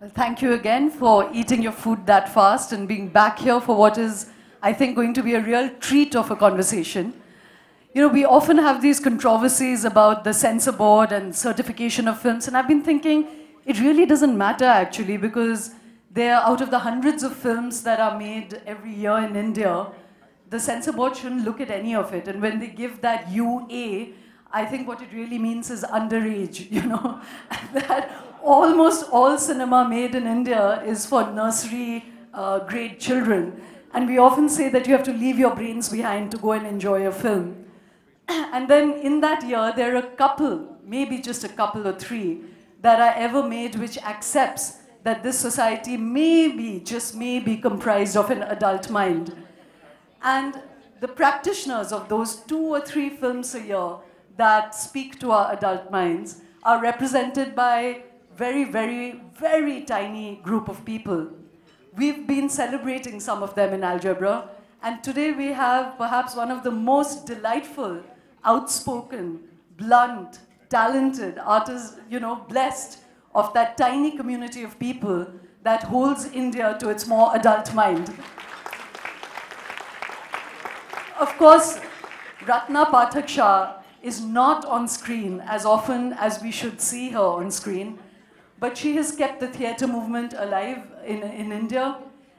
Well, thank you again for eating your food that fast and being back here for what is, I think, going to be a real treat of a conversation. You know, we often have these controversies about the censor board and certification of films, and I've been thinking it really doesn't matter actually because there, out of the hundreds of films that are made every year in India, the censor board shouldn't look at any of it. And when they give that UA, I think what it really means is underage, you know, that almost all cinema made in India is for nursery uh, grade children. And we often say that you have to leave your brains behind to go and enjoy a film. and then in that year, there are a couple, maybe just a couple or three, that are ever made which accepts that this society may be, just may be comprised of an adult mind. And the practitioners of those two or three films a year that speak to our adult minds are represented by very, very, very tiny group of people. We've been celebrating some of them in Algebra, and today we have perhaps one of the most delightful, outspoken, blunt, talented artists, you know, blessed of that tiny community of people that holds India to its more adult mind. Of course, Ratna Pathak Shah is not on screen as often as we should see her on screen, but she has kept the theatre movement alive in, in India.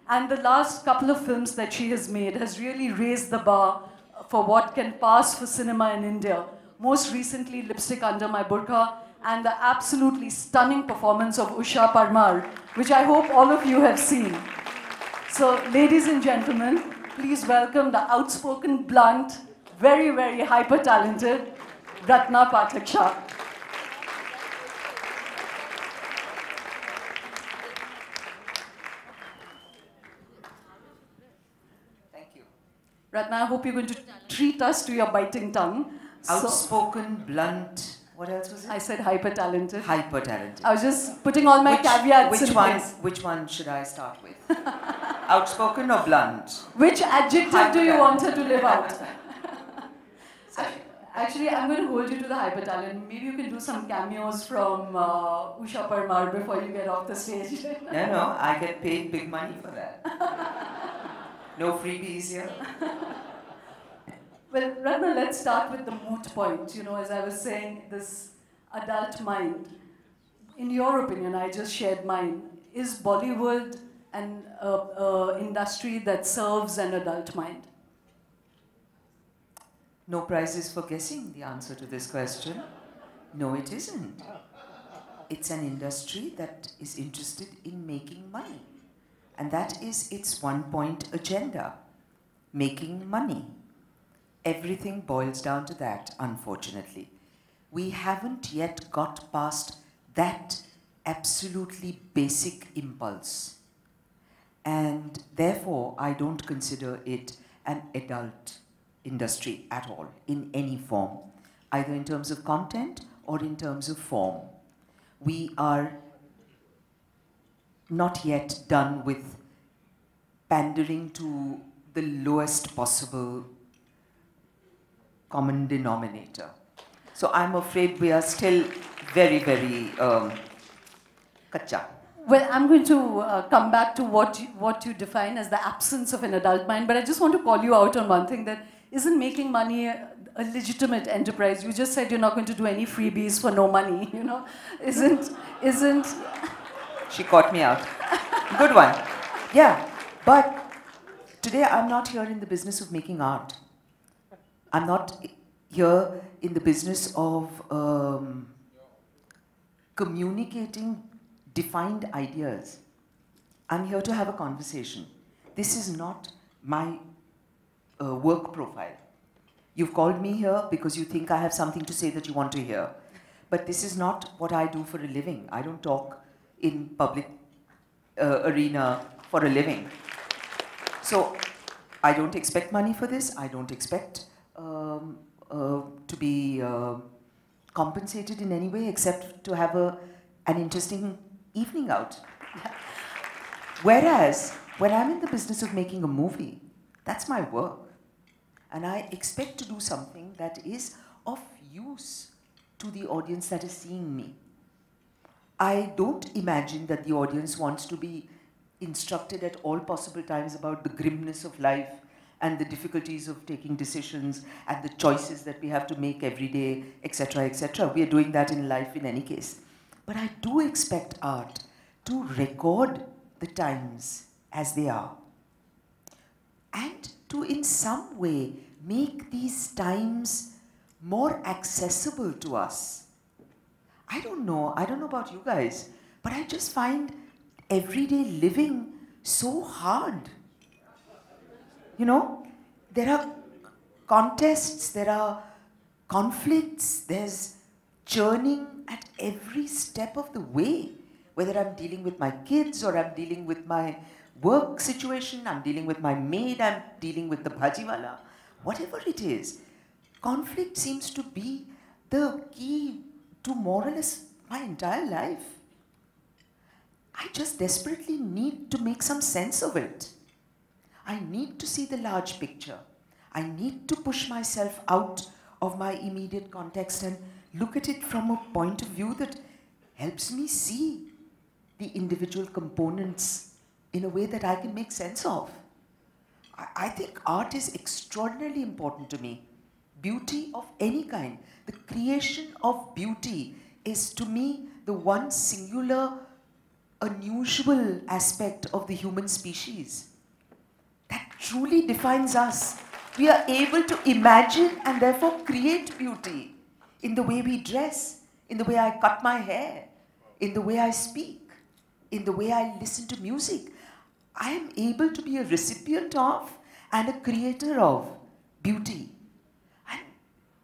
And the last couple of films that she has made has really raised the bar for what can pass for cinema in India. Most recently, Lipstick Under My Burqa, and the absolutely stunning performance of Usha Parmar, which I hope all of you have seen. So, ladies and gentlemen, please welcome the outspoken, blunt, very, very hyper talented Ratna Pathak Shah. Thank you. Ratna, I hope you're going to treat us to your biting tongue. So- Outspoken, blunt. What else was it? I said hyper talented. Hyper talented. I was just putting all my caveats which in one? place. Which one should I start with? Outspoken or blunt? Which adjective do you want her to live out? Actually, I'm going to hold you to the hyper talent. Maybe you can do some cameos from uh, Usha Parmar before you get off the stage. No, no, I get paid big money for that. No freebies here. well, Ratna, let's start with the moot point. You know, as I was saying, this adult mind. In your opinion, I just shared mine. Is Bollywood an uh, uh, industry that serves an adult mind? No prizes for guessing the answer to this question. No, it isn't. It's an industry that is interested in making money. And that is its one point agenda making money. Everything boils down to that, unfortunately. We haven't yet got past that absolutely basic impulse. And therefore, I don't consider it an adult industry at all, in any form, either in terms of content or in terms of form. We are not yet done with pandering to the lowest possible common denominator. So I'm afraid we are still very, very um, kacha. Well, I'm going to uh, come back to what you, what you define as the absence of an adult mind, but I just want to call you out on one thing that isn't making money a, a legitimate enterprise. You just said you're not going to do any freebies for no money, you know? Isn't, isn't, She caught me out. Good one. Yeah, but today I'm not here in the business of making art. I'm not here in the business of um, communicating defined ideas. I'm here to have a conversation. This is not my uh, work profile. You've called me here because you think I have something to say that you want to hear. But this is not what I do for a living. I don't talk in public uh, arena for a living. So I don't expect money for this. I don't expect um, uh, to be uh, compensated in any way except to have a, an interesting evening out. Whereas when I'm in the business of making a movie, that's my work. And I expect to do something that is of use to the audience that is seeing me. I don't imagine that the audience wants to be instructed at all possible times about the grimness of life and the difficulties of taking decisions and the choices that we have to make every day, etc., etc. We are doing that in life in any case. But I do expect art to record the times as they are and to, in some way, make these times more accessible to us. I don't know, I don't know about you guys, but I just find everyday living so hard. You know, there are contests, there are conflicts, there's churning at every step of the way. Whether I'm dealing with my kids or I'm dealing with my work situation, I'm dealing with my maid, I'm dealing with the bhajiwala, whatever it is, conflict seems to be the key to more or less my entire life. I just desperately need to make some sense of it. I need to see the large picture. I need to push myself out of my immediate context and look at it from a point of view that helps me see the individual components in a way that I can make sense of. I, I think art is extraordinarily important to me. Beauty of any kind, the creation of beauty is to me the one singular, unusual aspect of the human species that truly defines us. We are able to imagine and therefore create beauty in the way we dress, in the way I cut my hair, in the way I speak, in the way I listen to music. I am able to be a recipient of and a creator of beauty.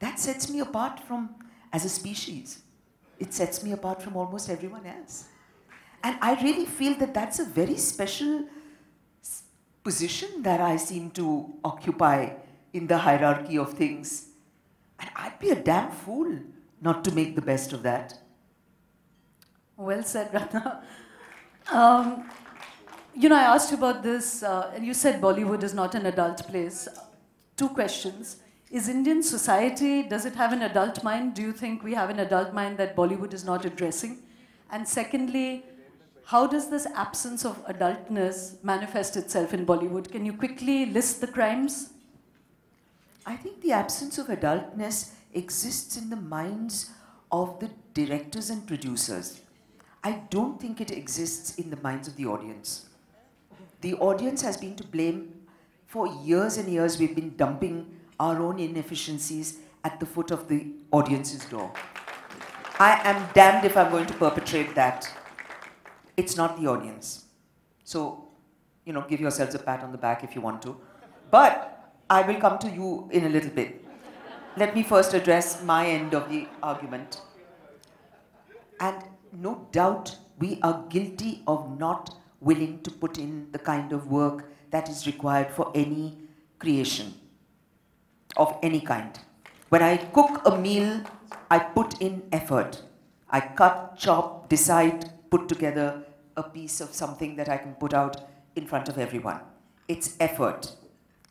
That sets me apart from, as a species, it sets me apart from almost everyone else. And I really feel that that's a very special position that I seem to occupy in the hierarchy of things. And I'd be a damn fool not to make the best of that. Well said, Ratna. Um, you know, I asked you about this, uh, and you said Bollywood is not an adult place. Two questions. Is Indian society, does it have an adult mind? Do you think we have an adult mind that Bollywood is not addressing? And secondly, how does this absence of adultness manifest itself in Bollywood? Can you quickly list the crimes? I think the absence of adultness exists in the minds of the directors and producers. I don't think it exists in the minds of the audience. The audience has been to blame for years and years. We've been dumping our own inefficiencies at the foot of the audience's door. I am damned if I'm going to perpetrate that. It's not the audience. So, you know, give yourselves a pat on the back if you want to. But I will come to you in a little bit. Let me first address my end of the argument. And no doubt we are guilty of not willing to put in the kind of work that is required for any creation of any kind. When I cook a meal, I put in effort. I cut, chop, decide, put together a piece of something that I can put out in front of everyone. It's effort.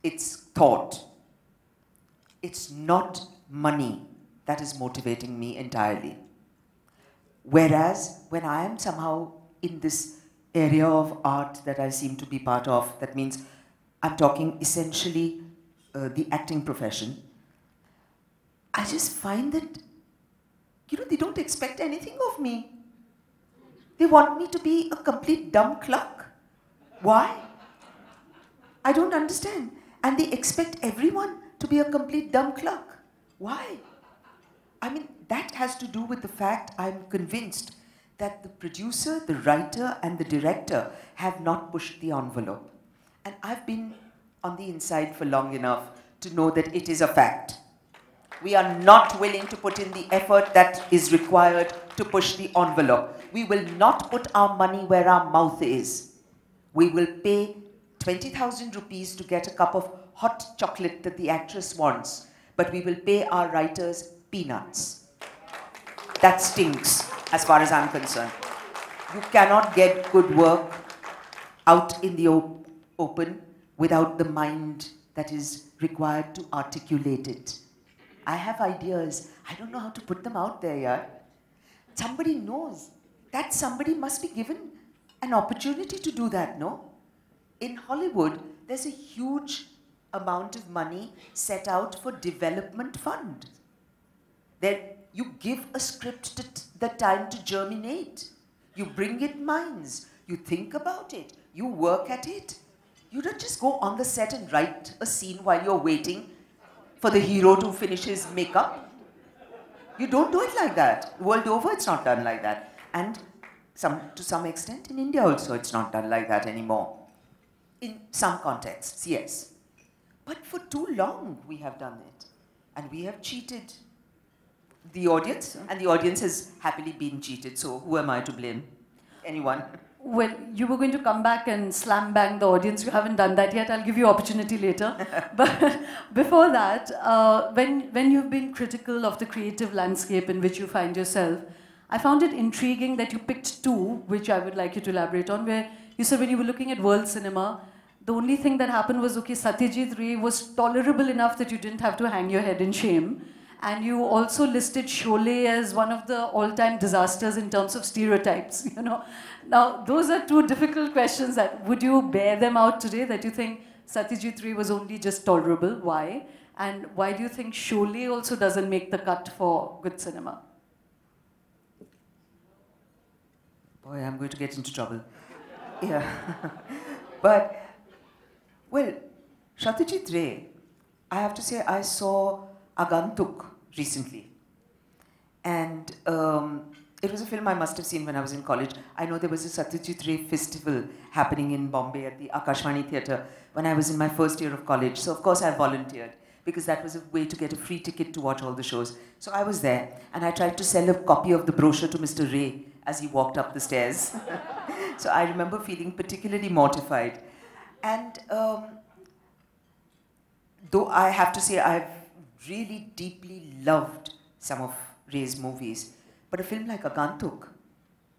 It's thought. It's not money that is motivating me entirely. Whereas when I am somehow in this area of art that I seem to be part of. That means I'm talking essentially uh, the acting profession. I just find that, you know, they don't expect anything of me. They want me to be a complete dumb cluck. Why? I don't understand. And they expect everyone to be a complete dumb cluck. Why? I mean, that has to do with the fact I'm convinced that the producer, the writer, and the director have not pushed the envelope. And I've been on the inside for long enough to know that it is a fact. We are not willing to put in the effort that is required to push the envelope. We will not put our money where our mouth is. We will pay 20,000 rupees to get a cup of hot chocolate that the actress wants, but we will pay our writers peanuts. That stinks as far as I'm concerned. You cannot get good work out in the op open without the mind that is required to articulate it. I have ideas. I don't know how to put them out there yet. Somebody knows. that somebody must be given an opportunity to do that, no? In Hollywood, there's a huge amount of money set out for development fund. Then you give a script the time to germinate. You bring it minds. You think about it. You work at it. You don't just go on the set and write a scene while you're waiting for the hero to finish his makeup. You don't do it like that. World over, it's not done like that. And some, to some extent, in India also, it's not done like that anymore. In some contexts, yes. But for too long, we have done it. And we have cheated the audience, and the audience has happily been cheated. So who am I to blame? Anyone? Well, you were going to come back and slam bang the audience. You haven't done that yet. I'll give you opportunity later. but before that, uh, when when you've been critical of the creative landscape in which you find yourself, I found it intriguing that you picked two, which I would like you to elaborate on. Where you said when you were looking at world cinema, the only thing that happened was okay, Satyajit Ray was tolerable enough that you didn't have to hang your head in shame. And you also listed Sholay as one of the all-time disasters in terms of stereotypes. You know, now those are two difficult questions. That would you bear them out today? That you think Satyajit Ray was only just tolerable? Why? And why do you think Sholay also doesn't make the cut for good cinema? Boy, I'm going to get into trouble. yeah. but, well, Satyajit Ray, I have to say, I saw Agantuk recently. And um, it was a film I must have seen when I was in college. I know there was a Satyajit Ray festival happening in Bombay at the Akashvani Theatre when I was in my first year of college. So, of course, I volunteered because that was a way to get a free ticket to watch all the shows. So I was there and I tried to sell a copy of the brochure to Mr. Ray as he walked up the stairs. so I remember feeling particularly mortified. And um, though I have to say I've really deeply loved some of Ray's movies, but a film like Agantuk,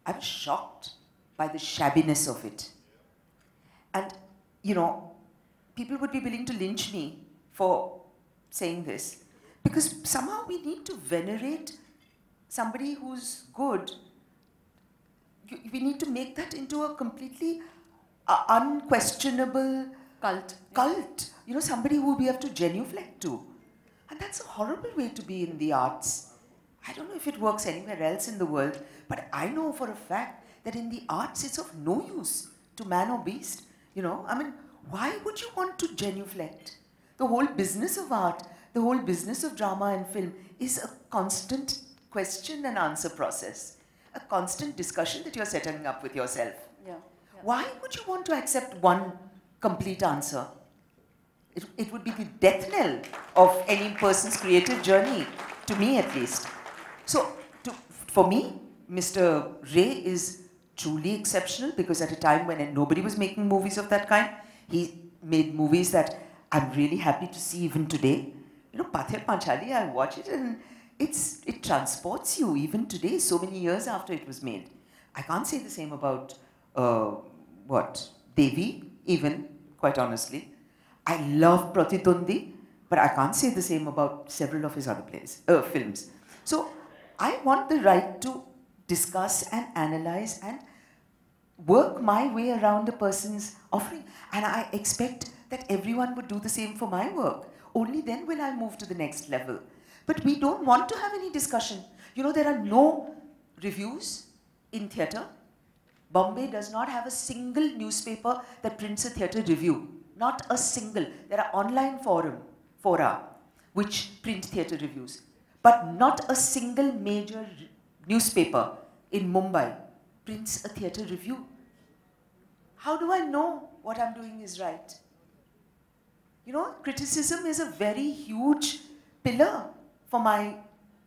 I was shocked by the shabbiness of it. And, you know, people would be willing to lynch me for saying this because somehow we need to venerate somebody who's good. We need to make that into a completely uh, unquestionable Cult. cult. You know, somebody who we have to genuflect to. And that's a horrible way to be in the arts. I don't know if it works anywhere else in the world, but I know for a fact that in the arts it's of no use to man or beast. You know, I mean, why would you want to genuflect? The whole business of art, the whole business of drama and film is a constant question and answer process, a constant discussion that you're setting up with yourself. Yeah. Why would you want to accept one complete answer? It, it would be the death knell of any person's creative journey, to me at least. So, to, for me, Mr. Ray is truly exceptional because at a time when nobody was making movies of that kind, he made movies that I'm really happy to see even today. You know, Pather Panchali, I watch it and it's, it transports you even today, so many years after it was made. I can't say the same about, uh, what, Devi, even, quite honestly. I love Pratidwandi, but I can't say the same about several of his other plays, uh, films. So I want the right to discuss and analyze and work my way around the person's offering. And I expect that everyone would do the same for my work. Only then will I move to the next level. But we don't want to have any discussion. You know, there are no reviews in theatre. Bombay does not have a single newspaper that prints a theatre review. Not a single. There are online forum, fora, which print theatre reviews. But not a single major newspaper in Mumbai prints a theatre review. How do I know what I'm doing is right? You know, criticism is a very huge pillar for my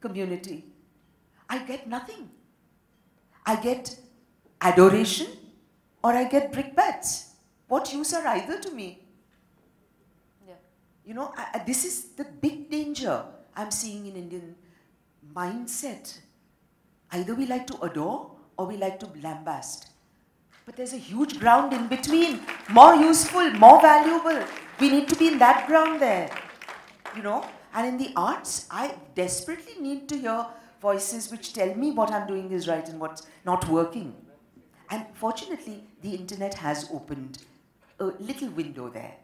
community. I get nothing. I get adoration or I get brickbats. What use are either to me? Yeah. You know, I, I- this is the big danger I'm seeing in Indian mindset. Either we like to adore or we like to lambast. But there's a huge ground in between, more useful, more valuable. We need to be in that ground there, you know. And in the arts, I desperately need to hear voices which tell me what I'm doing is right and what's not working. And fortunately, the internet has opened a little window there.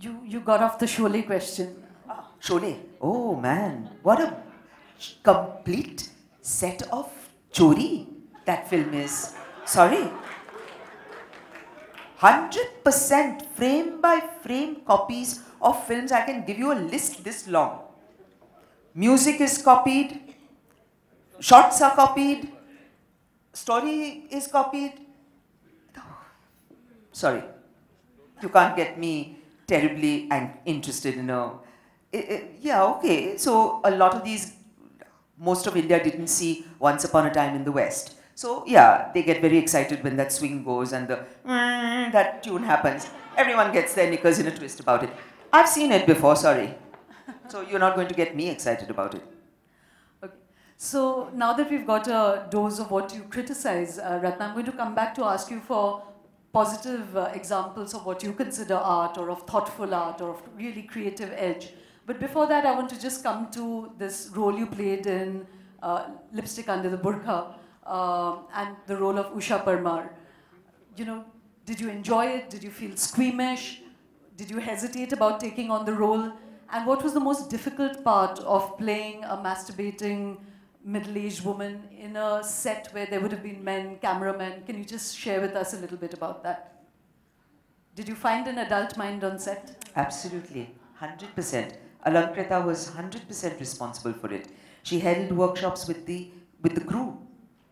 You, you got off the Sholay question. Ah, Oh man, what a complete set of chori that film is. Sorry. 100% frame by frame copies of films. I can give you a list this long. Music is copied, shots are copied, story is copied. Sorry, you can't get me terribly and interested in a. yeah, okay. So a lot of these, most of India didn't see Once Upon a Time in the West. So yeah, they get very excited when that swing goes and the mm, that tune happens. Everyone gets their knickers in a twist about it. I've seen it before, sorry. So you're not going to get me excited about it. Okay. So now that we've got a dose of what you criticize, uh, Ratna, I'm going to come back to ask you for positive uh, examples of what you consider art or of thoughtful art or of really creative edge. But before that, I want to just come to this role you played in uh, Lipstick Under the Burqa uh, and the role of Usha Parmar. You know, did you enjoy it? Did you feel squeamish? Did you hesitate about taking on the role? And what was the most difficult part of playing a masturbating middle-aged woman in a set where there would have been men, cameramen? Can you just share with us a little bit about that? Did you find an adult mind on set? Absolutely, 100%. Alankrita was 100% responsible for it. She held workshops with the, with the crew,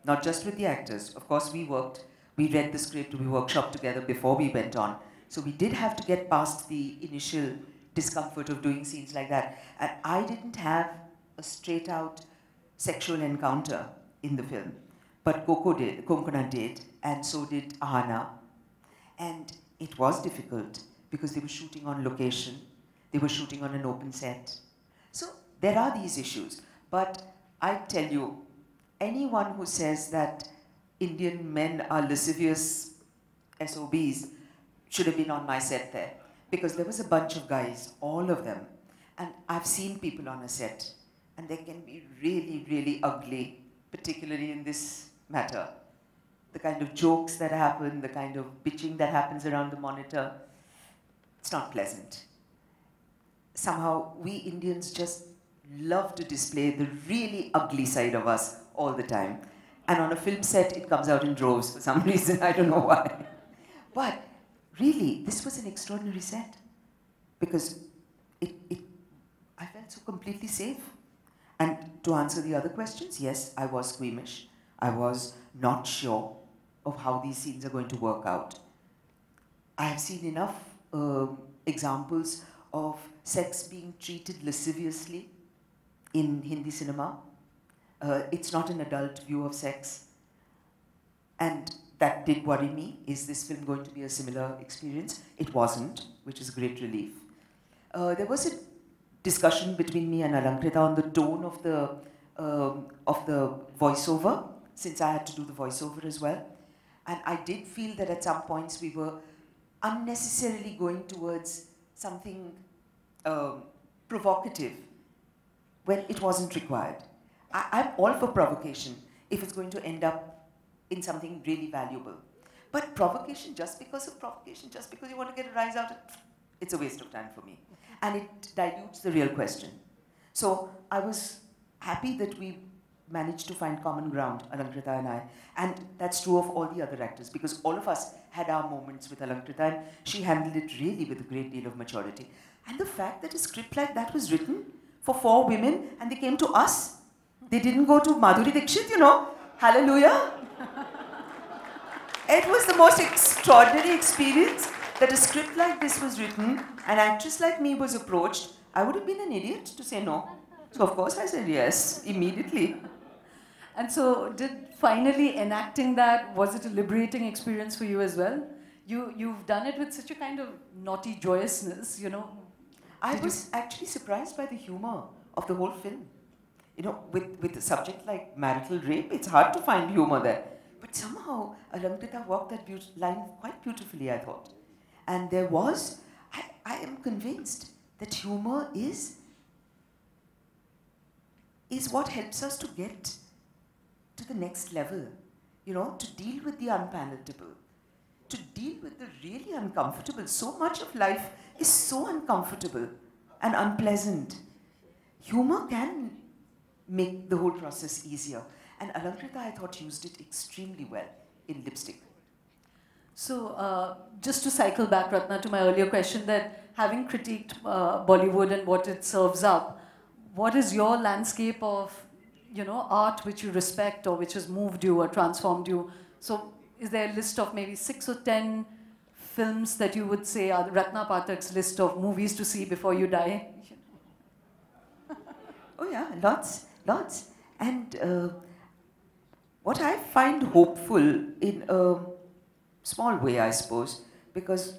not just with the actors. Of course, we worked, we read the script, we workshopped together before we went on. So we did have to get past the initial discomfort of doing scenes like that. And I didn't have a straight out sexual encounter in the film. But Coco did, Konkona did, and so did Ahana. And it was difficult because they were shooting on location, they were shooting on an open set. So there are these issues. But I tell you, anyone who says that Indian men are lascivious SOBs should have been on my set there because there was a bunch of guys, all of them. And I've seen people on a set, and they can be really, really ugly, particularly in this matter. The kind of jokes that happen, the kind of bitching that happens around the monitor, it's not pleasant. Somehow, we Indians just love to display the really ugly side of us all the time. And on a film set, it comes out in droves for some reason, I don't know why. But really, this was an extraordinary set because it, it, I felt so completely safe. And to answer the other questions, yes, I was squeamish. I was not sure of how these scenes are going to work out. I have seen enough uh, examples of sex being treated lasciviously in Hindi cinema. Uh, it's not an adult view of sex. And that did worry me. Is this film going to be a similar experience? It wasn't, which is a great relief. Uh, there was a discussion between me and Alankrita on the tone of the, um, of the voiceover, since I had to do the voiceover as well. And I did feel that at some points we were unnecessarily going towards something um, provocative when it wasn't required. I, I'm all for provocation if it's going to end up in something really valuable. But provocation, just because of provocation, just because you want to get a rise out of it's a waste of time for me. And it dilutes the real question. So I was happy that we managed to find common ground, Alankrita and I. And that's true of all the other actors, because all of us had our moments with Alankrita, and she handled it really with a great deal of maturity. And the fact that a script like that was written for four women, and they came to us, they didn't go to Madhuri Dixit, you know, hallelujah. It was the most extraordinary experience that a script like this was written, an actress like me was approached. I would have been an idiot to say no. So, of course, I said yes immediately. And so, did finally enacting that, was it a liberating experience for you as well? You, you've done it with such a kind of naughty joyousness, you know. I was actually surprised by the humor of the whole film. You know, with, with a subject like marital rape, it's hard to find humor there. But somehow Alankrita walked that line quite beautifully, I thought. And there was, I, I am convinced that humor is, is what helps us to get to the next level. You know, to deal with the unpalatable, to deal with the really uncomfortable. So much of life is so uncomfortable and unpleasant. Humor can make the whole process easier. And Alankrita, I thought, used it extremely well in lipstick. So, uh, just to cycle back, Ratna, to my earlier question, that having critiqued uh, Bollywood and what it serves up, what is your landscape of, you know, art which you respect or which has moved you or transformed you? So, is there a list of maybe six or ten films that you would say are Ratna Pathak's list of movies to see before you die? oh yeah, lots, lots. And uh, what I find hopeful in a small way, I suppose, because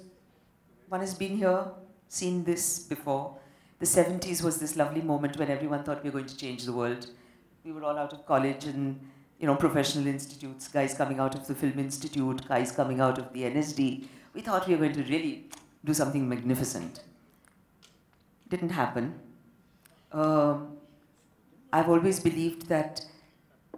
one has been here, seen this before. The 70s was this lovely moment when everyone thought we were going to change the world. We were all out of college and you know, professional institutes, guys coming out of the Film Institute, guys coming out of the NSD. We thought we were going to really do something magnificent. Didn't happen. Um, I've always believed that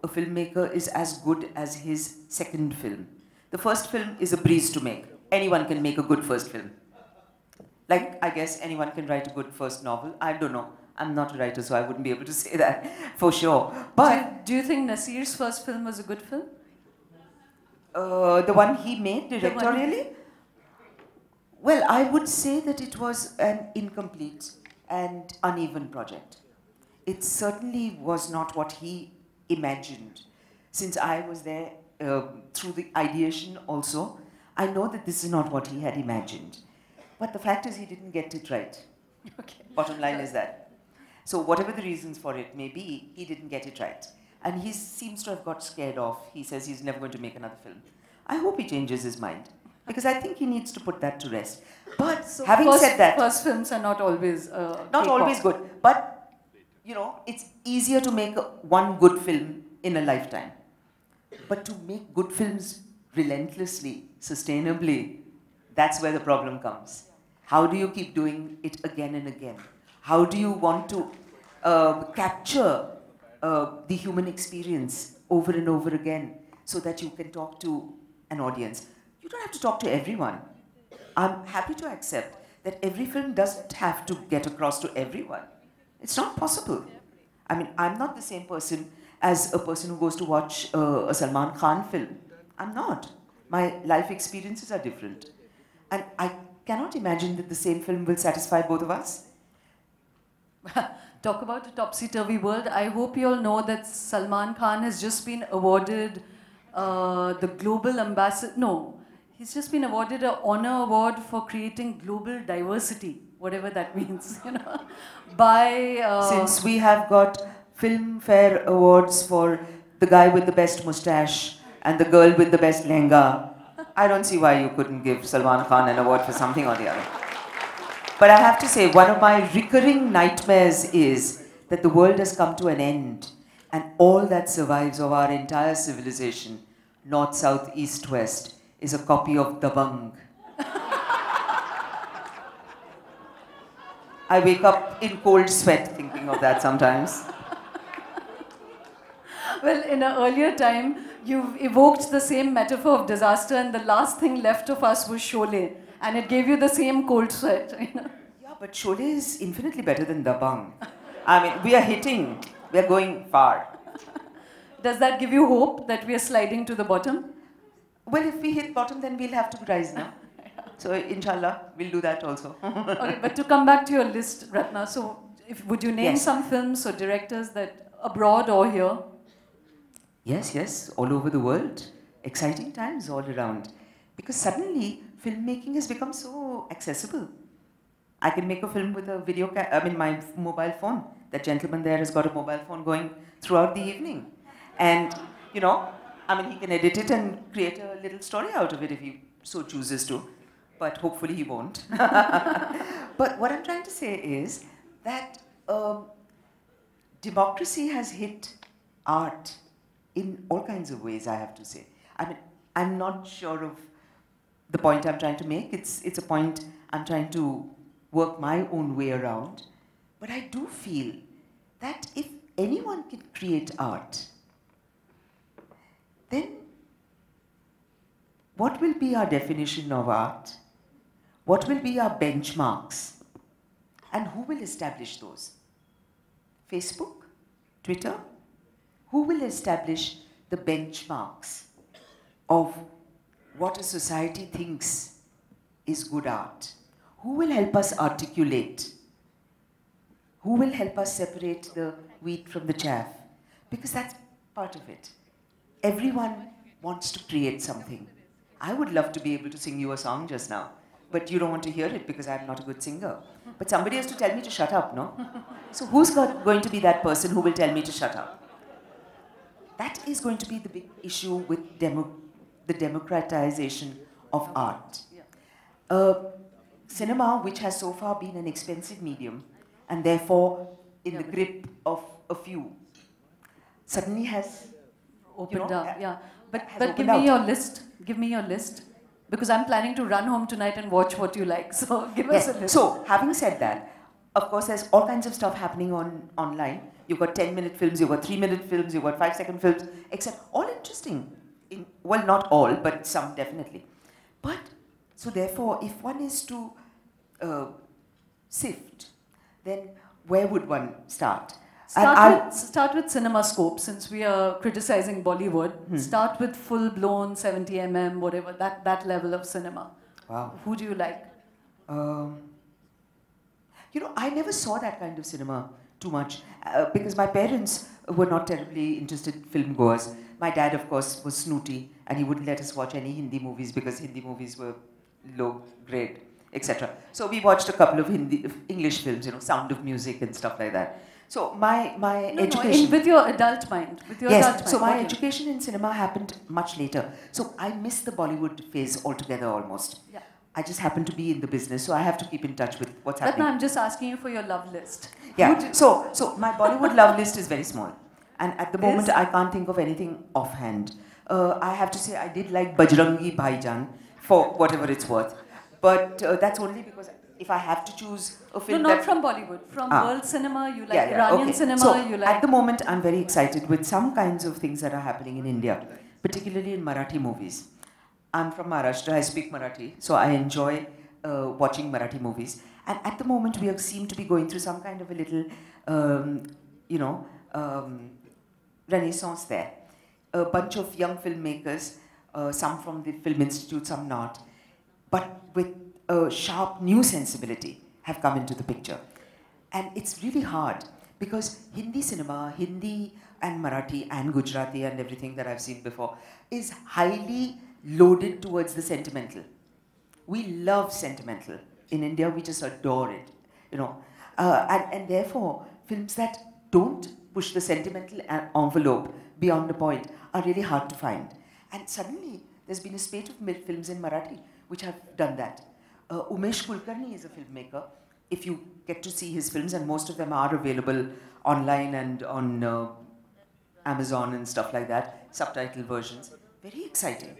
a filmmaker is as good as his second film. The first film is a breeze to make. Anyone can make a good first film. Like, I guess anyone can write a good first novel. I don't know. I'm not a writer, so I wouldn't be able to say that for sure. But do you, do you think Nasir's first film was a good film? Uh, the one he made directorially? Well, I would say that it was an incomplete and uneven project. It certainly was not what he imagined. Since I was there uh, through the ideation also, I know that this is not what he had imagined. But the fact is he didn't get it right. Okay. Bottom line is that. So whatever the reasons for it may be, he didn't get it right. And he seems to have got scared off. He says he's never going to make another film. I hope he changes his mind. Because I think he needs to put that to rest. But so having first, said that... First films are not always... Uh, not always good. But, you know, it's easier to make one good film in a lifetime. But to make good films relentlessly, sustainably, that's where the problem comes. How do you keep doing it again and again? How do you want to uh, capture uh, the human experience over and over again so that you can talk to an audience? You don't have to talk to everyone. I'm happy to accept that every film doesn't have to get across to everyone. It's not possible. I mean, I'm not the same person as a person who goes to watch uh, a Salman Khan film. I'm not. My life experiences are different. And I cannot imagine that the same film will satisfy both of us. Talk about a topsy-turvy world. I hope you all know that Salman Khan has just been awarded uh, the Global Ambassador, no, he's just been awarded an honor award for creating global diversity, whatever that means, you know, by... Uh, Since we have got Filmfare Awards for the guy with the best mustache and the girl with the best lehenga, I don't see why you couldn't give Salman Khan an award for something or the other. But I have to say, one of my recurring nightmares is that the world has come to an end and all that survives of our entire civilization, north, south, east, west, is a copy of Dabangg. I wake up in cold sweat thinking of that sometimes. Well, in an earlier time, you've evoked the same metaphor of disaster, and the last thing left of us was Sholay and it gave you the same cold sweat. Yeah, but Sholay is infinitely better than Dabangg. I mean, we are hitting, we are going far. Does that give you hope that we are sliding to the bottom? Well, if we hit bottom, then we'll have to rise now. So, inshallah, we'll do that also. okay, but to come back to your list, Ratna, so if, would you name yes. some films or directors that abroad or here? Yes, yes, all over the world. Exciting times all around. Because suddenly, filmmaking has become so accessible. I can make a film with a video, I mean, my mobile phone. That gentleman there has got a mobile phone going throughout the evening. And, you know, I mean, he can edit it and create a little story out of it if he so chooses to. But hopefully he won't. but what I'm trying to say is that um, democracy has hit art in all kinds of ways, I have to say. I mean, I'm not sure of the point I'm trying to make. It's, it's a point I'm trying to work my own way around. But I do feel that if anyone can create art, then what will be our definition of art? What will be our benchmarks? And who will establish those? Facebook? Twitter? Who will establish the benchmarks of what a society thinks is good art? Who will help us articulate? Who will help us separate the wheat from the chaff? Because that's part of it. Everyone wants to create something. I would love to be able to sing you a song just now, but you don't want to hear it because I'm not a good singer. But somebody has to tell me to shut up, no? So who's got, going to be that person who will tell me to shut up? That is going to be the big issue with demo, the democratization of art. Uh, cinema, which has so far been an expensive medium and therefore in the grip of a few, suddenly has Opened know, up, yeah. But, but give me out. your list. Give me your list. Because I'm planning to run home tonight and watch what you like. So give us a list. So, having said that, of course, there's all kinds of stuff happening on online. You've got 10 minute films, you've got 3 minute films, you've got 5 second films, except all interesting. In, well, not all, but some definitely. But, so therefore, if one is to uh, sift, then where would one start? Start I- with, start with CinemaScope since we are criticizing Bollywood. Hmm. Start with full blown 70 mm, whatever, that, that level of cinema. Wow. Who do you like? Um, you know, I never saw that kind of cinema too much uh, because my parents were not terribly interested film goers. My dad, of course, was snooty and he wouldn't let us watch any Hindi movies because Hindi movies were low grade, etc. So we watched a couple of Hindi, English films, you know, Sound of Music and stuff like that. So my my No, no, education. in, with your adult mind. With your adult Yes, mind. so my okay. education in cinema happened much later. So I missed the Bollywood phase altogether almost. Yeah. I just happen to be in the business, so I have to keep in touch with what's But happening. no, I'm just asking you for your love list. Yeah. Do- So, so my Bollywood love list is very small, and at the moment? I can't think of anything offhand. Uh, I have to say I did like Bajrangi Bhaijaan for whatever it's worth, but uh, that's only because if I have to choose a no, film not that from Bollywood. From Ah. world cinema, you like yeah, yeah, Iranian okay. cinema, so you at the moment I'm very excited with some kinds of things that are happening in India, particularly in Marathi movies. I'm from Maharashtra. I speak Marathi, so I enjoy uh, watching Marathi movies. And at the moment, we seem to be going through some kind of a little, um, you know, um, renaissance there. A bunch of young filmmakers, uh, some from the Film Institute, some not, but with a sharp new sensibility, have come into the picture. And it's really hard because Hindi cinema, Hindi and Marathi and Gujarati and everything that I've seen before is highly loaded towards the sentimental. We love sentimental. In India, we just adore it, you know. Uh, and, and therefore, films that don't push the sentimental envelope beyond a point are really hard to find. And suddenly, there's been a spate of films in Marathi which have done that. Uh, Umesh Kulkarni is a filmmaker. If you get to see his films, and most of them are available online and on uh, Amazon and stuff like that, subtitle versions, very exciting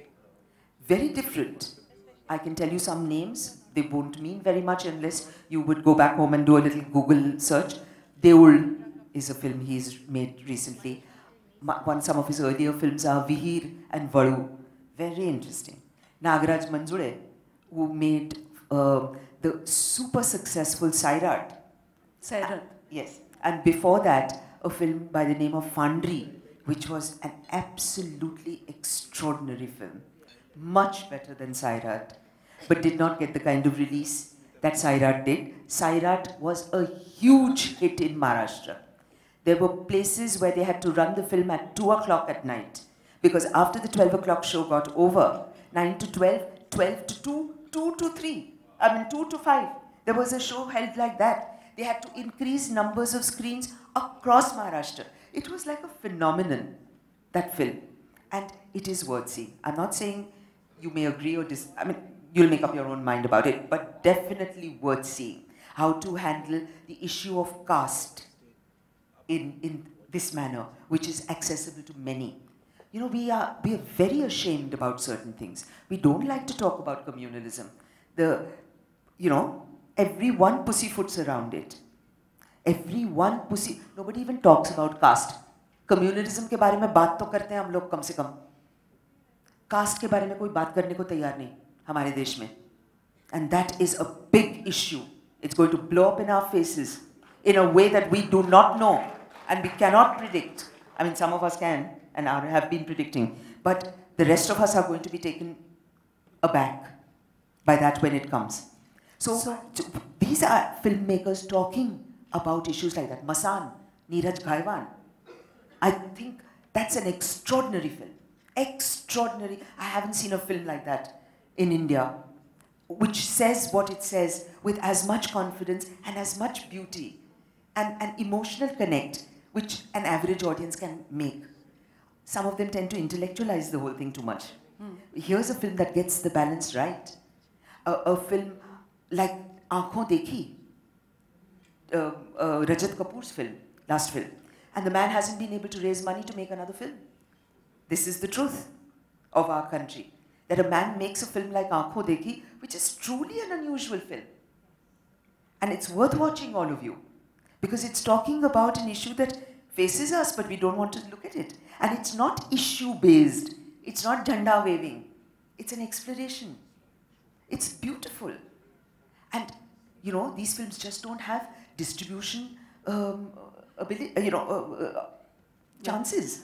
very different. I can tell you some names. They won't mean very much unless you would go back home and do a little Google search. Deul is a film he's made recently. One, some of his earlier films are Vihir and Valu. Very interesting. Nagaraj Manjule, who made uh, the super successful Sairat. Sairat. Yes. And before that, a film by the name of Fandri, which was an absolutely extraordinary film. Much better than Sairat, but did not get the kind of release that Sairat did. Sairat was a huge hit in Maharashtra. There were places where they had to run the film at 2 o'clock at night because after the 12 o'clock show got over, 9 to 12, 12 to 2, 2 to 3, I mean 2 to 5, there was a show held like that. They had to increase numbers of screens across Maharashtra. It was like a phenomenon, that film. And it is worth seeing. I'm not saying you may agree or dis. I mean, you'll make up your own mind about it, but definitely worth seeing. How to handle the issue of caste in, in this manner, which is accessible to many. You know, we are, we are very ashamed about certain things. We don't like to talk about communalism. The, you know, everyone pussyfoots around it. everyone pussy. Nobody even talks about caste. Communalism के बारे में बात तो करते हैं हम लोग कम से कम. Caste के बारे में कोई बात करने को तैयार नहीं हमारे देश में. And that is a big issue. It's going to blow up in our faces in a way that we do not know and we cannot predict. I mean, some of us can and are, have been predicting, but the rest of us are going to be taken aback by that when it comes. So, So- these are filmmakers talking about issues like that. Masaan, Neeraj Ghaywan. I think that's an extraordinary film. Extraordinary. I haven't seen a film like that in India, which says what it says with as much confidence and as much beauty and an emotional connect which an average audience can make. Some of them tend to intellectualize the whole thing too much. Here's a film that gets the balance right. A, a film like Aankhon Dekhi, uh, uh, Rajat Kapoor's film, last film. And the man hasn't been able to raise money to make another film. This is the truth of our country. That a man makes a film like Aankhon Dekhi, which is truly an unusual film. And it's worth watching, all of you, because it's talking about an issue that faces us, but we don't want to look at it. And it's not issue based, it's not jhanda waving, it's an exploration. It's beautiful. And, you know, these films just don't have distribution um, ability, you know, uh, uh, chances.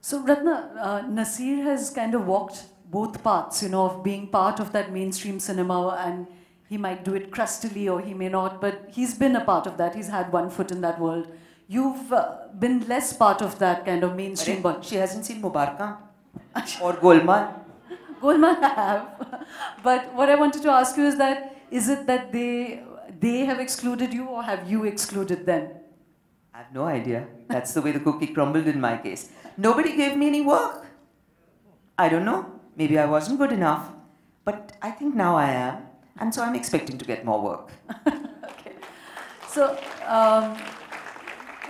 So Ratna, uh, Nasir has kind of walked both paths, you know, of being part of that mainstream cinema and he might do it crustily or he may not, but he's been a part of that. He's had one foot in that world. You've uh, been less part of that kind of mainstream Arre. She hasn't seen Mubarakan or Golmaal. Goldman I have. But what I wanted to ask you is that, is it that they, they have excluded you or have you excluded them? I have no idea. That's the way the cookie crumbled in my case. Nobody gave me any work. I don't know. Maybe I wasn't good enough. But I think now I am. And so I'm expecting to get more work. Okay. So, um,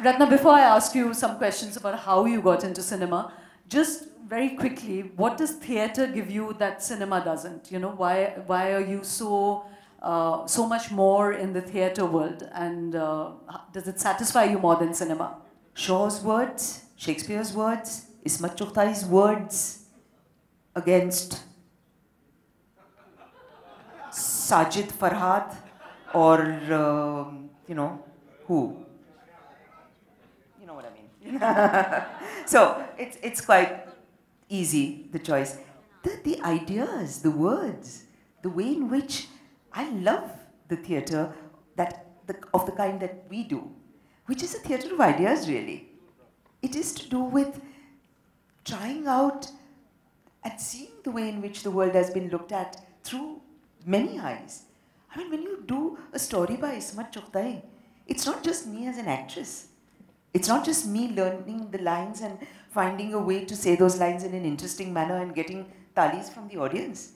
Ratna, before I ask you some questions about how you got into cinema, just very quickly, what does theatre give you that cinema doesn't? You know, why why are you so uh, so much more in the theatre world, and uh, does it satisfy you more than cinema? Shaw's words, Shakespeare's words, Ismat Chughtai's words against Sajid Farhad or, um, you know, who? You know what I mean. so it's, it's quite easy, the choice. The, the ideas, the words, the way in which I love the theatre that, the, of the kind that we do, which is a theatre of ideas, really. It is to do with trying out and seeing the way in which the world has been looked at through many eyes. I mean, when you do a story by Ismat Chughtai, it's not just me as an actress. It's not just me learning the lines and finding a way to say those lines in an interesting manner and getting talis from the audience.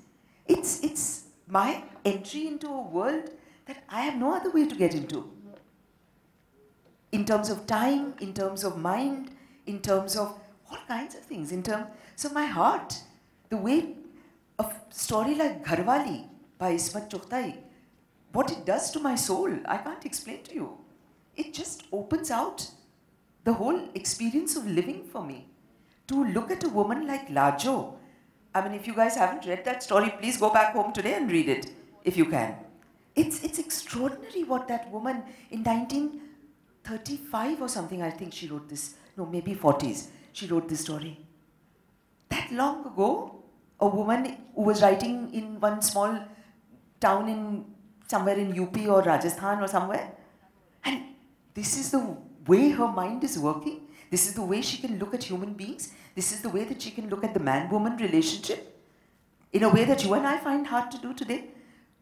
It's, it's my entry into a world that I have no other way to get into. In terms of time, in terms of mind, in terms of all kinds of things. In terms, so my heart, the way a story like Gharwali by Ismat Chughtai, what it does to my soul, I can't explain to you. It just opens out the whole experience of living for me. To look at a woman like Lajo, I mean, if you guys haven't read that story, please go back home today and read it, if you can. It's, it's extraordinary what that woman in 1935 or something, I think she wrote this, no, maybe 40s, she wrote this story. That long ago, a woman who was writing in one small town in somewhere in UP or Rajasthan or somewhere, and this is the way her mind is working. This is the way she can look at human beings. This is the way that she can look at the man woman relationship in a way that you and I find hard to do today.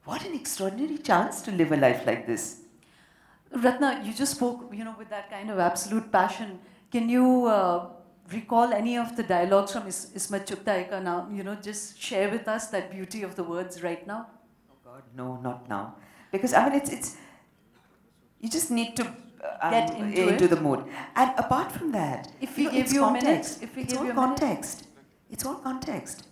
What an extraordinary chance to live a life like this. Ratna, you just spoke, you know, with that kind of absolute passion. Can you uh, recall any of the dialogues from Is- Ismat Chughtai ka now? You know, just share with us that beauty of the words right now. Oh God, no, not now. Because I mean, it's it's you just need to uh, Get um, into the mood. And apart from that, If we know, gave it's you a minute, context. if we it's gave all you a minute. context. It's all context.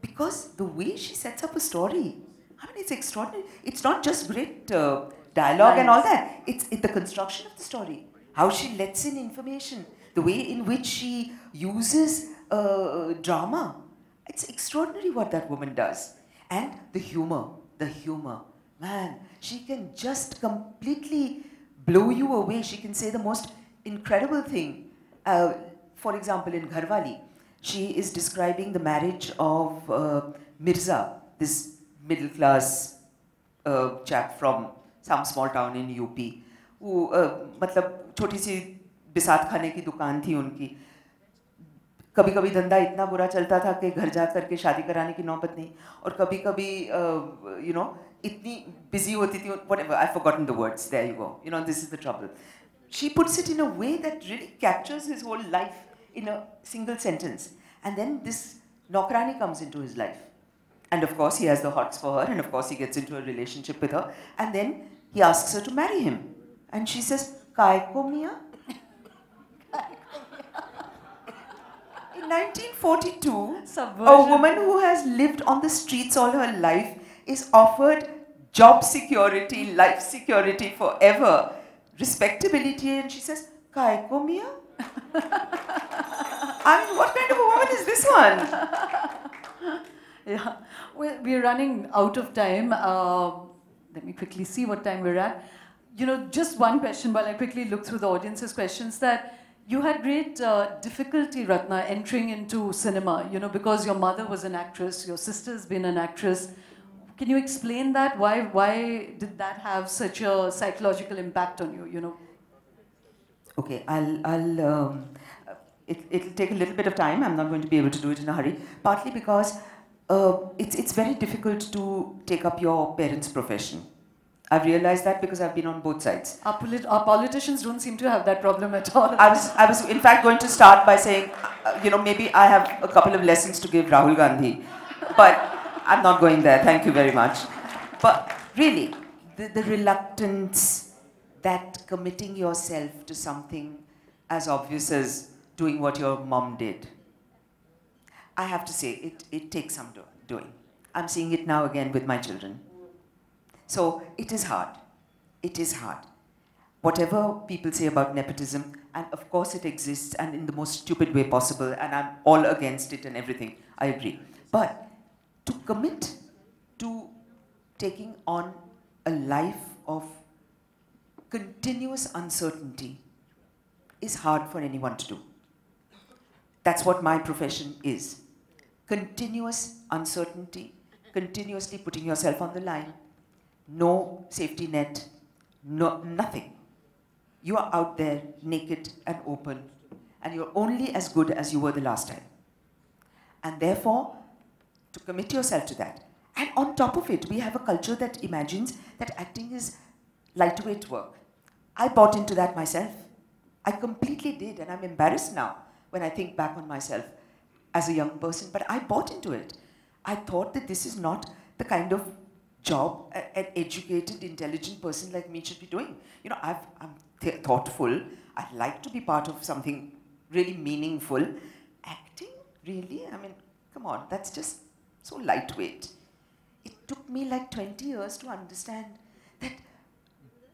Because the way she sets up a story, I mean, it's extraordinary. It's not just great uh, dialogue and all that. It's, it's the construction of the story, how she lets in information, the way in which she uses uh, drama. It's extraordinary what that woman does. And the humor, the humor. Man, she can just completely blow you away. She can say the most incredible thing. Uh, for example, in Gharwali, she is describing the marriage of uh, Mirza, this middle class uh, chap from some small town in UP, uh, मतलब छोटी सी बिसात खाने की दुकान थी उनकी कभी कभी धंधा इतना बुरा चलता था कि घर जा करके शादी कराने की नौबत नहीं और कभी कभी you know itni busy hoti thi, whatever, I've forgotten the words, there you go. You know, this is the trouble. She puts it in a way that really captures his whole life in a single sentence. And then this Nokrani comes into his life. And of course, he has the hots for her, and of course, he gets into a relationship with her. And then he asks her to marry him. And she says, Kai Komiya? In 1942, Subversion. a woman who has lived on the streets all her life is offered job security, life security forever, respectability, and she says, Kai ko Mia? I mean, what kind of a woman is this one? Yeah, we're, running out of time. Um let me quickly see what time we're at. You know, just one question while I quickly look through the audience's questions that you had great uh, difficulty, Ratna, entering into cinema, you know, because your mother was an actress, your sister's been an actress. Can you explain that? Why, why did that have such a psychological impact on you, you know? Okay, I'll, I'll um, it, it'll take a little bit of time. I'm not going to be able to do it in a hurry. Partly because uh, it's, it's very difficult to take up your parents' profession. I've realized that because I've been on both sides. Our, polit- our politicians don't seem to have that problem at all. I was, I was in fact going to start by saying, uh, you know, maybe I have a couple of lessons to give Rahul Gandhi, but I'm not going there. Thank you very much. But really, the, the reluctance that committing yourself to something as obvious as doing what your mom did, I have to say, it, it takes some do- doing. I'm seeing it now again with my children. So it is hard. It is hard. Whatever people say about nepotism, and of course it exists, and in the most stupid way possible, and I'm all against it and everything. I agree. But to commit to taking on a life of continuous uncertainty is hard for anyone to do. That's what my profession is. Continuous uncertainty, continuously putting yourself on the line, no safety net, no, nothing. You are out there naked and open, and you're only as good as you were the last time. And therefore, to commit yourself to that. And on top of it, we have a culture that imagines that acting is lightweight work. I bought into that myself. I completely did, and I'm embarrassed now when I think back on myself as a young person, but I bought into it. I thought that this is not the kind of job an educated, intelligent person like me should be doing. You know, I've, I'm th- thoughtful. I'd like to be part of something really meaningful. Acting, really? I mean, come on, that's just so lightweight. It took me like 20 years to understand that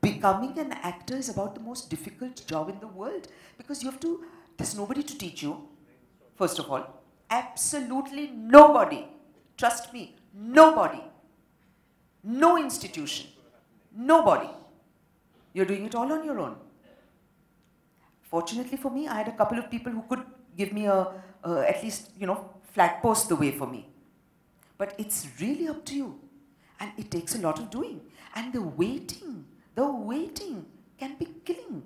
becoming an actor is about the most difficult job in the world because you have to, there's nobody to teach you, first of all. Absolutely nobody. Trust me, nobody. No institution. Nobody. You're doing it all on your own. Fortunately for me, I had a couple of people who could give me a, uh, at least, you know, flag post the way for me. But it's really up to you. And it takes a lot of doing. And the waiting, the waiting can be killing.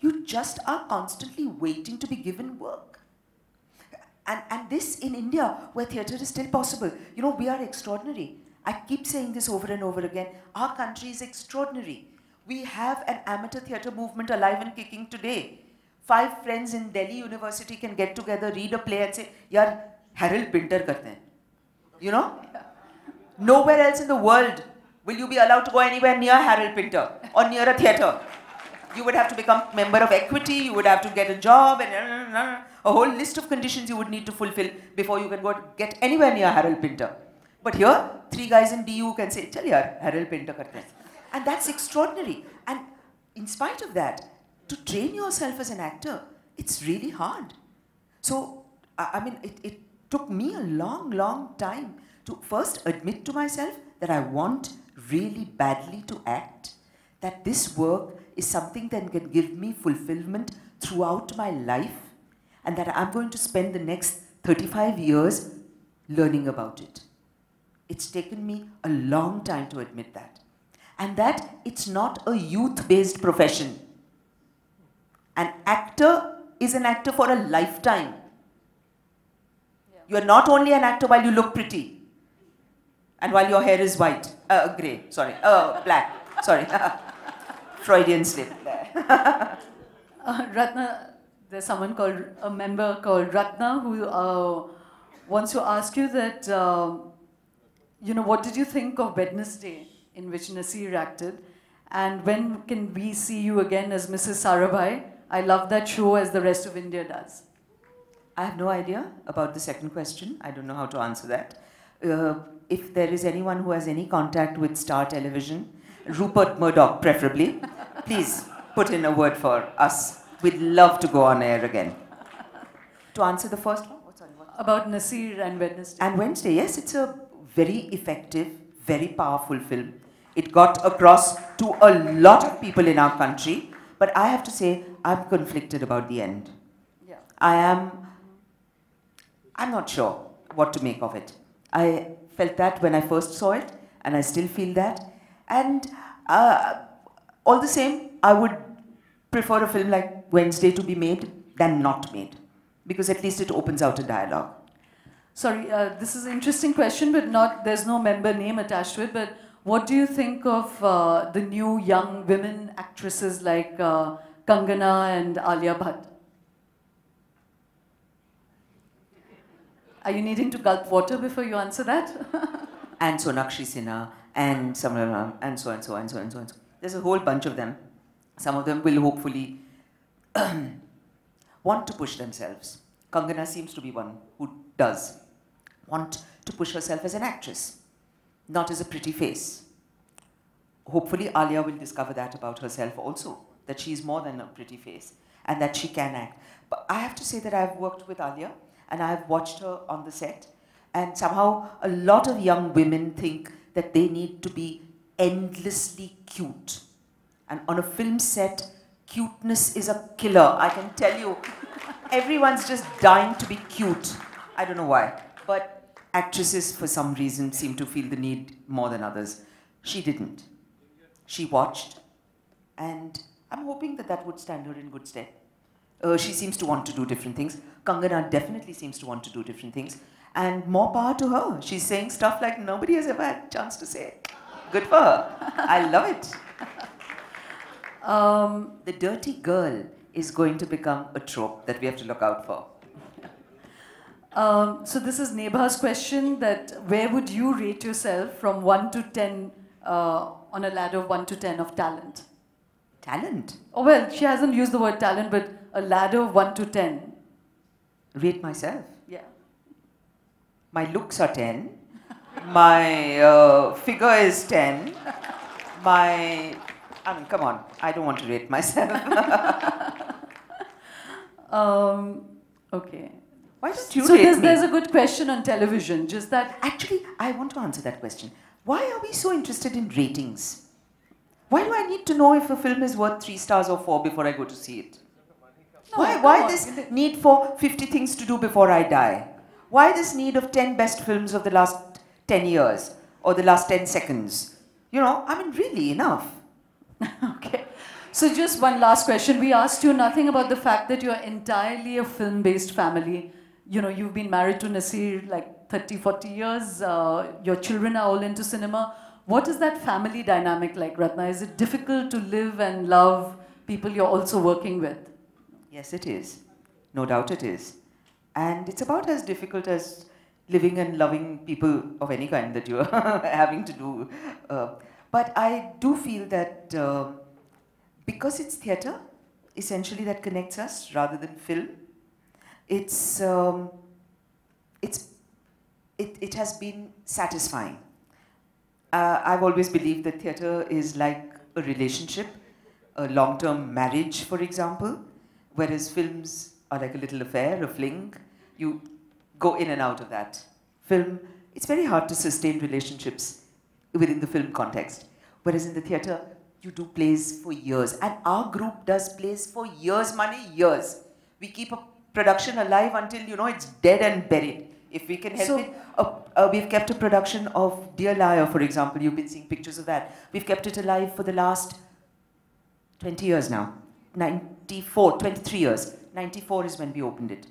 You just are constantly waiting to be given work. And, and this in India, where theatre is still possible. You know, we are extraordinary. I keep saying this over and over again. Our country is extraordinary. We have an amateur theatre movement alive and kicking today. Five friends in Delhi University can get together, read a play, and say, "Yaar, Harold Pinter karte hain." You know? Nowhere else in the world will you be allowed to go anywhere near Harold Pinter or near a theatre. You would have to become member of equity, you would have to get a job, and a whole list of conditions you would need to fulfill before you can go get anywhere near Harold Pinter. But here, three guys in DU can say, Chal yaar, Harold Pinter karte hain." And that's extraordinary. And in spite of that, to train yourself as an actor, it's really hard. So, I mean, it, it took me a long, long time to first admit to myself that I want really badly to act, that this work is something that can give me fulfillment throughout my life, and that I'm going to spend the next 35 years learning about it. It's taken me a long time to admit that. And that it's not a youth based profession. An actor is an actor for a lifetime. You are not only an actor while you look pretty and while your hair is white, uh, grey, sorry, uh, black, sorry. Freudian slip there. Uh, Ratna, there's someone called, a member called Ratna who uh, wants to ask you that, uh, you know, what did you think of Wednesday in which Nasir acted? And when can we see you again as Mrs. Sarabhai? I love that show as the rest of India does. I have no idea about the second question. I don't know how to answer that. Uh, if there is anyone who has any contact with Star Television, Rupert Murdoch preferably, please put in a word for us. We'd love to go on air again. To answer the first one, what, sorry? About Nasir and Wednesday. And Wednesday, yes, it's a very effective, very powerful film. It got across to a lot of people in our country, but I have to say, I'm conflicted about the end. yeah. I am, I'm not sure what to make of it. I felt that when I first saw it, and I still feel that. And uh, all the same, I would prefer a film like Wednesday to be made than not made, because at least it opens out a dialogue. Sorry, uh, this is an interesting question, but not there's no member name attached to it. But what do you think of uh, the new young women actresses like uh, Kangana and Alia Bhatt? Are you needing to gulp water before you answer that? and Sonakshi Sinha, and some and so and so and so and so and so. There's a whole bunch of them. Some of them will hopefully want to push themselves. Kangana seems to be one who does want to push herself as an actress, not as a pretty face. Hopefully, Alia will discover that about herself also, that she is more than a pretty face and that she can act. But I have to say that I've worked with Alia and I've watched her on the set, and somehow a lot of young women think that they need to be endlessly cute. And on a film set, cuteness is a killer. I can tell you, everyone's just dying to be cute. I don't know why. But actresses, for some reason, seem to feel the need more than others. She didn't. She watched, and I'm hoping that that would stand her in good stead. Uh, she seems to want to do different things. Kangana definitely seems to want to do different things. And more power to her. She's saying stuff like nobody has ever had a chance to say. Good for her. I love it. Um, The dirty girl is going to become a trope that we have to look out for. um, so this is Nebha's question: that where would you rate yourself from one to ten uh, on a ladder of one to ten of talent? Talent. Oh well, she hasn't used the word talent, but a ladder of one to ten. Rate myself. Yeah. My looks are 10. My uh, figure is 10. My. I mean, come on. I don't want to rate myself. Um, okay. Why don't you so rate there's, me? there's a good question on television, just that Actually, I want to answer that question. Why are we so interested in ratings? Why do I need to know if a film is worth three stars or four before I go to see it? No, why why on, this need for 50 things to do before I die? Why this need of 10 best films of the last 10 years or the last 10 seconds? You know, I mean, really, enough. Okay. So just one last question. We asked you nothing about the fact that you're entirely a film-based family. You know, you've been married to Nasir like 30, 40 years. Uh, your children are all into cinema. What is that family dynamic like, Ratna? Is it difficult to live and love people you're also working with? Yes, it is. No doubt it is. And it's about as difficult as living and loving people of any kind that you're having to do. Uh, but I do feel that uh, because it's theatre, essentially that connects us rather than film, it's, um, it's, it, it has been satisfying. Uh, I've always believed that theatre is like a relationship, a long term marriage, for example, whereas films are like a little affair, a fling. You go in and out of that. Film, it's very hard to sustain relationships within the film context. Whereas in the theatre, you do plays for years. And our group does plays for years, money, years. We keep a production alive until, you know, it's dead and buried. If we can help So- it. Uh, uh, we've kept a production of Dear Liar, for example. You've been seeing pictures of that. We've kept it alive for the last 20 years now. 94, 23 years. 94 is when we opened it.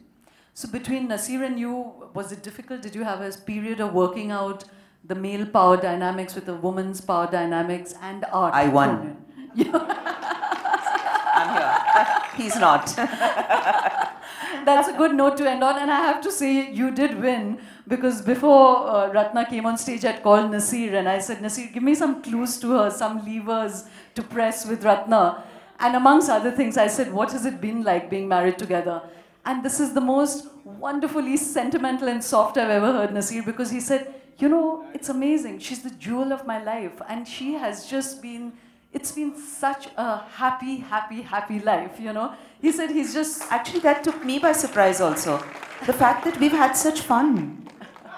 So between Nasir and you, was it difficult? Did you have a period of working out the male power dynamics with the woman's power dynamics and art? I won. I'm here. He's not. That's a good note to end on. And I have to say, you did win because before uh, Ratna came on stage, I'd called Nasir and I said, Nasir, give me some clues to her, some levers to press with Ratna. And amongst other things, I said, what has it been like being married together? And this is the most wonderfully sentimental and soft I've ever heard Nasir because he said, you know, it's amazing. She's the jewel of my life. And she has just been, it's been such a happy, happy, happy life, you know. He said he's just Actually, that took me by surprise also. The fact that we've had such fun.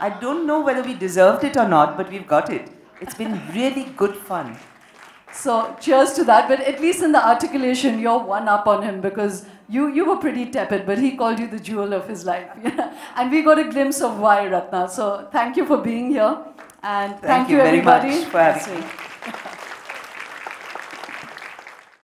I don't know whether we deserved it or not, but we've got it. It's been really good fun. So cheers to that. But at least in the articulation, you're one up on him because you, you were pretty tepid, but he called you the jewel of his life. and we got a glimpse of why, Ratna. So thank you for being here. And thank, you very much everybody. for having me.